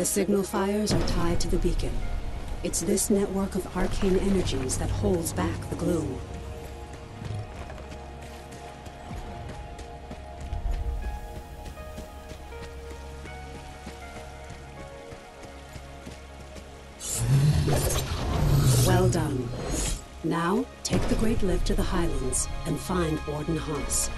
The signal fires are tied to the beacon. It's this network of arcane energies that holds back the gloom. Well done. Now, take the Great Lift to the Highlands and find Warden Haas.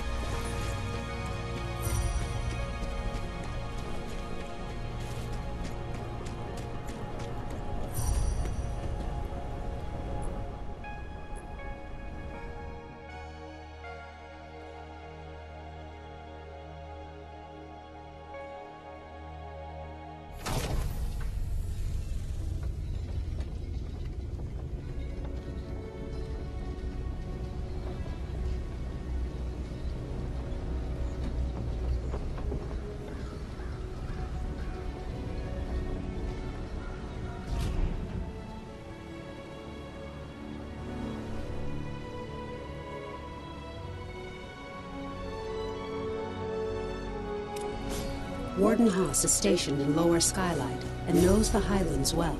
Warden Haas is stationed in Lower Skylight and knows the Highlands well.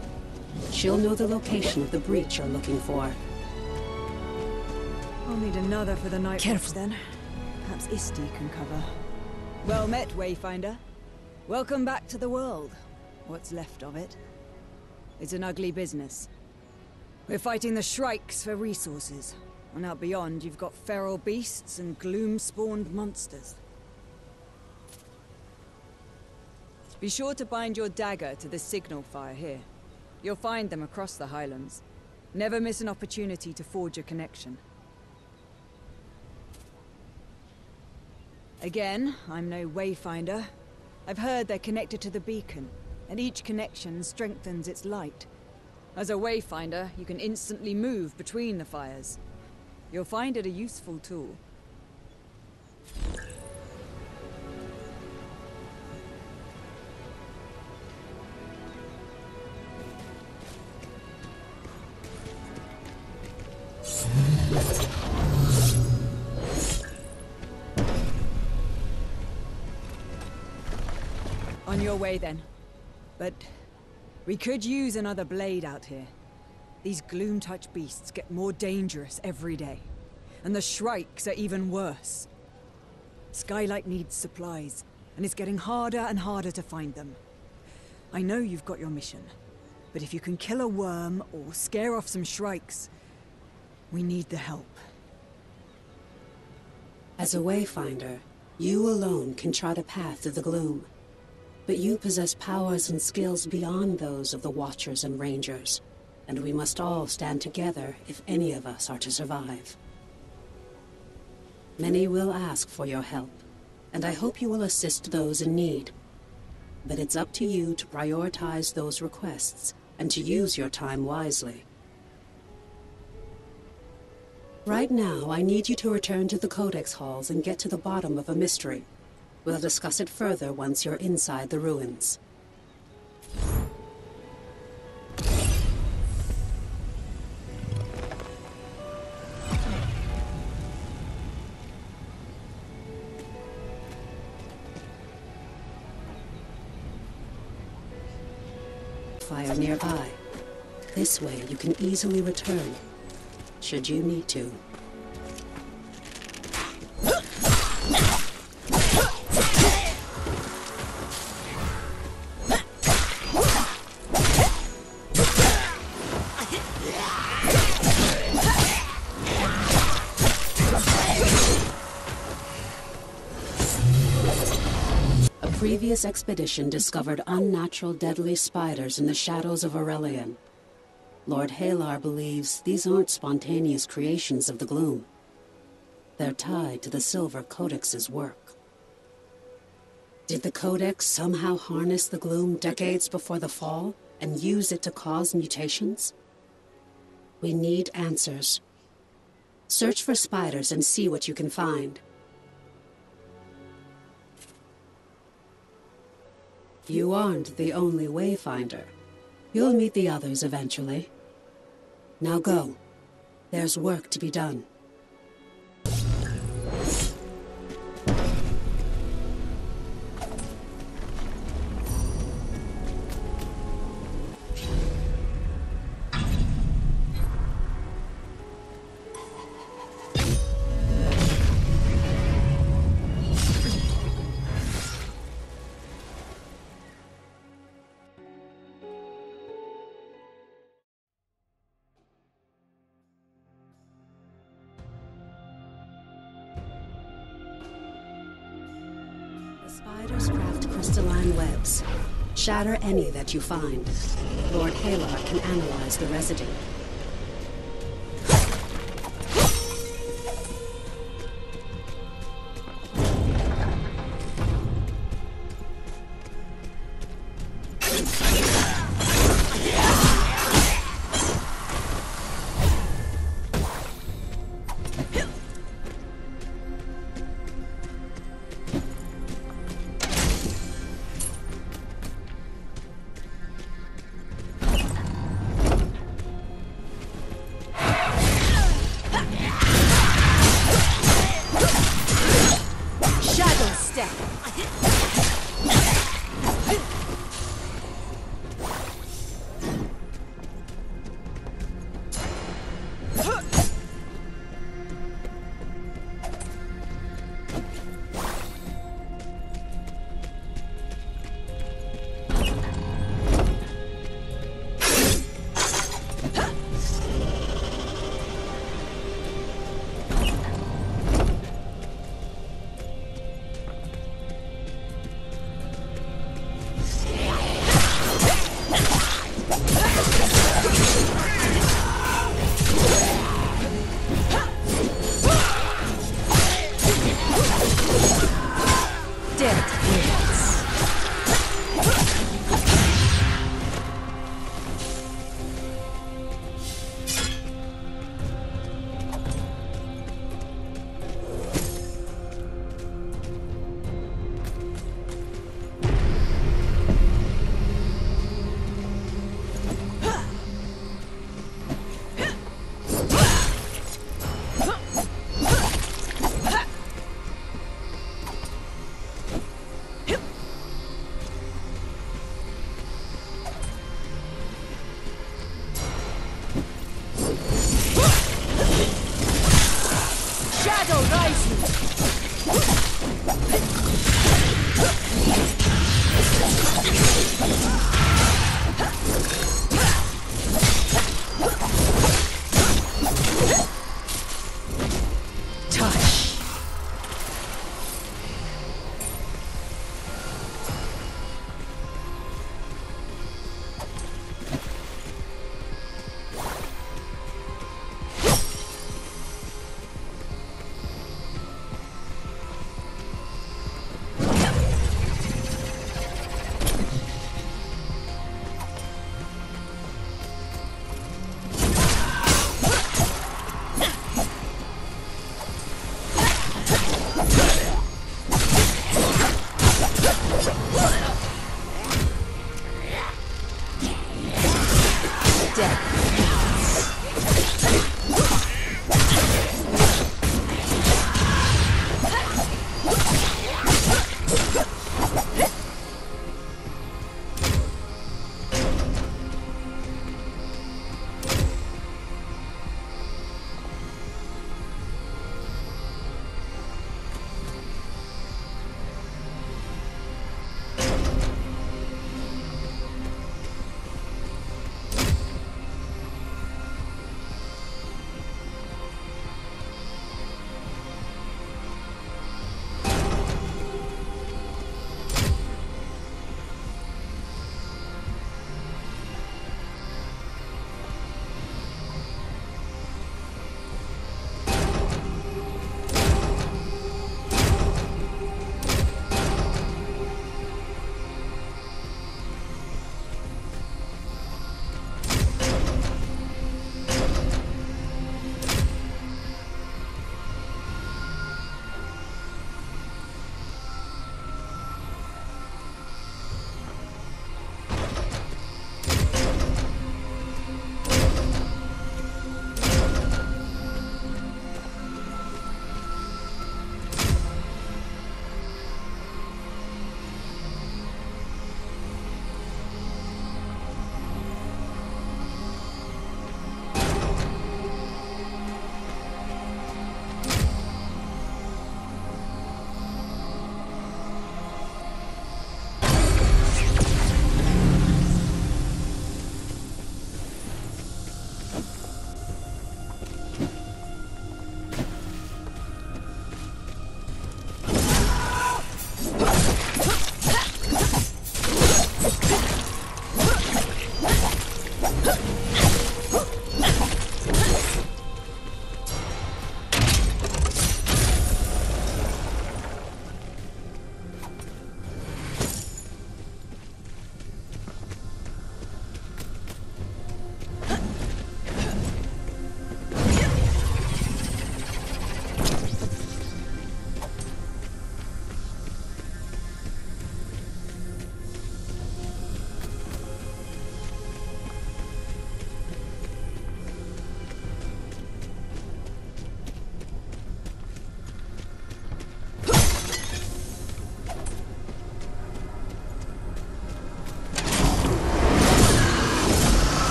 She'll know the location of the breach you're looking for. I'll need another for the night Careful. then. Perhaps Isti can cover. Well met, Wayfinder. Welcome back to the world. What's left of it. It's an ugly business. We're fighting the Shrikes for resources. And out beyond, you've got feral beasts and gloom-spawned monsters. Be sure to bind your dagger to the signal fire here. You'll find them across the Highlands. Never miss an opportunity to forge a connection. Again, I'm no wayfinder. I've heard they're connected to the beacon, and each connection strengthens its light. As a wayfinder, you can instantly move between the fires. You'll find it a useful tool. Way then. But we could use another blade out here. These gloom touch beasts get more dangerous every day. And the shrikes are even worse. Skylight needs supplies, and it's getting harder and harder to find them. I know you've got your mission, but if you can kill a worm or scare off some shrikes, we need the help. As a wayfinder, you alone can chart a path to the gloom. But you possess powers and skills beyond those of the Watchers and Rangers, and we must all stand together if any of us are to survive. Many will ask for your help, and I hope you will assist those in need. But it's up to you to prioritize those requests and to use your time wisely. Right now, I need you to return to the Codex Halls and get to the bottom of a mystery. We'll discuss it further once you're inside the ruins. Fire nearby. This way you can easily return, should you need to. Previous expedition discovered unnatural deadly spiders in the shadows of Aurelian. Lord Halar believes these aren't spontaneous creations of the gloom. They're tied to the Silver Codex's work. Did the Codex somehow harness the gloom decades before the fall and use it to cause mutations? We need answers. Search for spiders and see what you can find. You aren't the only wayfinder. You'll meet the others eventually. Now go. There's work to be done. Spiders craft crystalline webs. Shatter any that you find. Lord Halar can analyze the residue.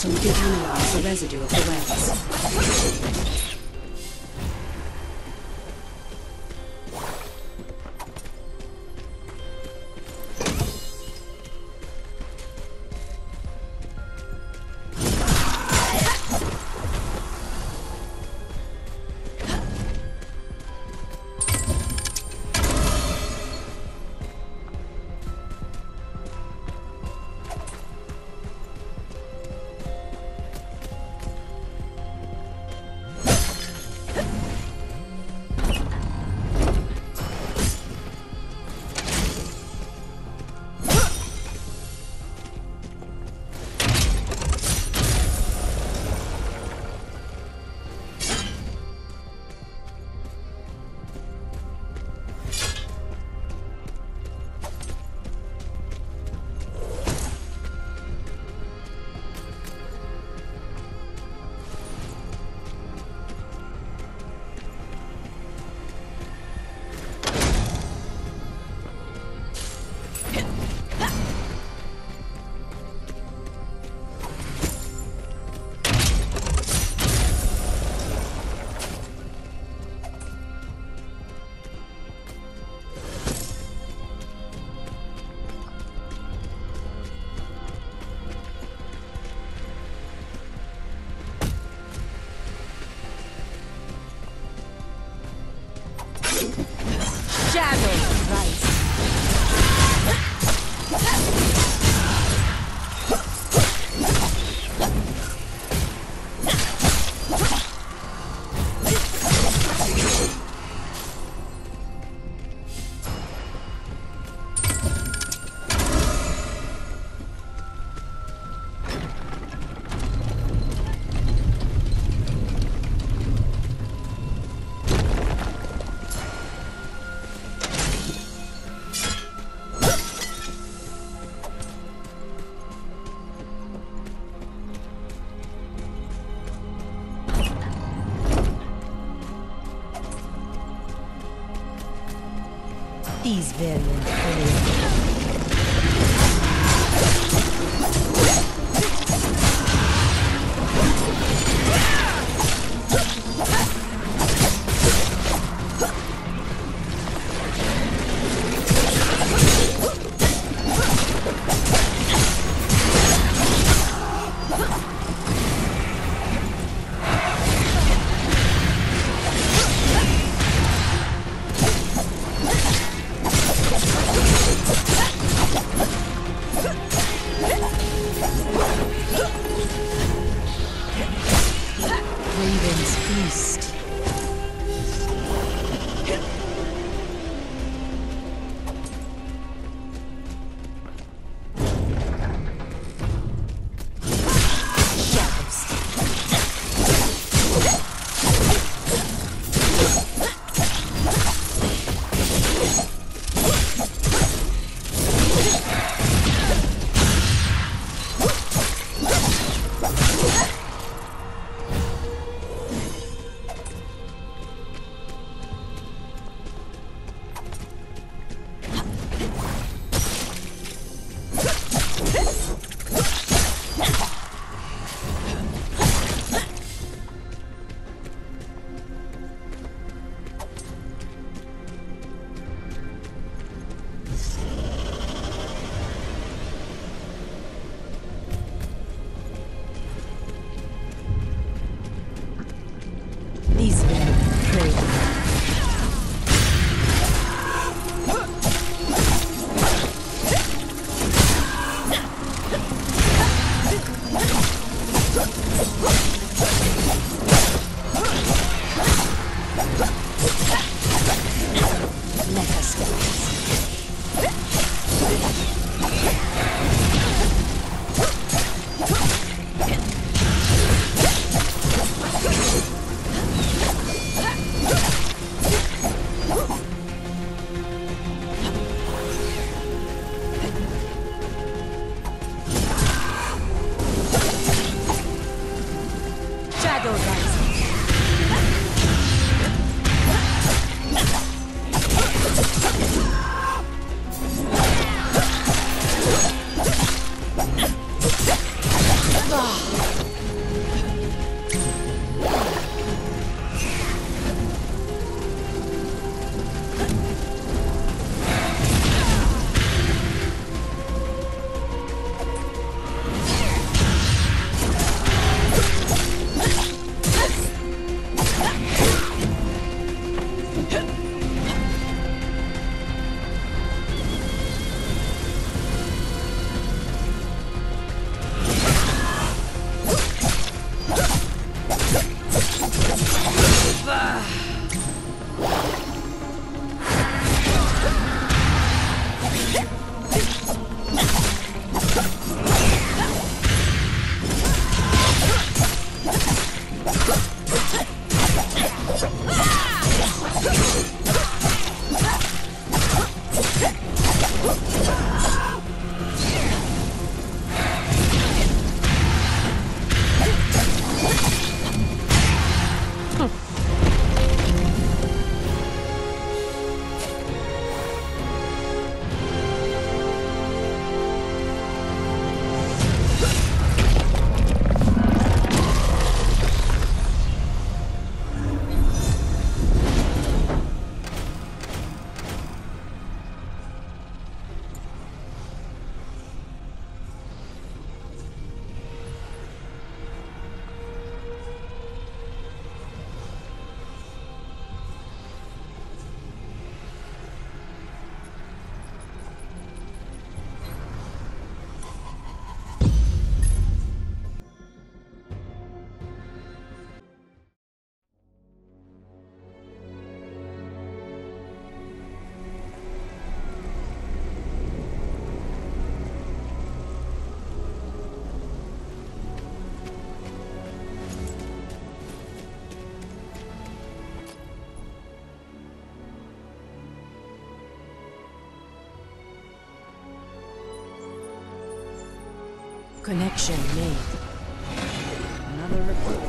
So we can analyze the residue of the webs. These variant Connection made. Another recruit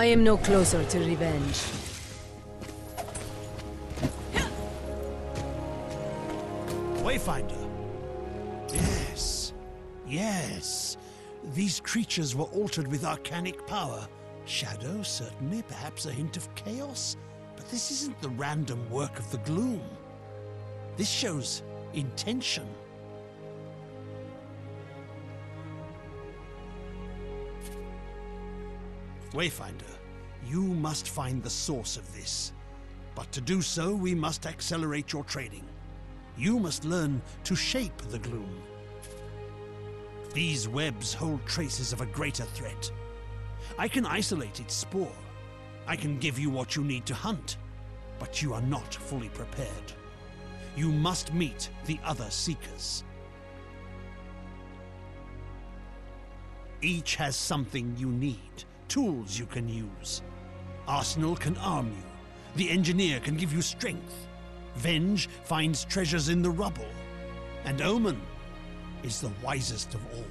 I am no closer to revenge. Wayfinder. Yes. Yes. These creatures were altered with arcanic power. Shadow, certainly, perhaps a hint of chaos. But this isn't the random work of the gloom. This shows intention. Wayfinder, you must find the source of this. But to do so, we must accelerate your training. You must learn to shape the gloom. These webs hold traces of a greater threat. I can isolate its spore. I can give you what you need to hunt. But you are not fully prepared. You must meet the other Seekers. Each has something you need, tools you can use. Arsenal can arm you. The engineer can give you strength. Venge finds treasures in the rubble. And Omen is the wisest of all.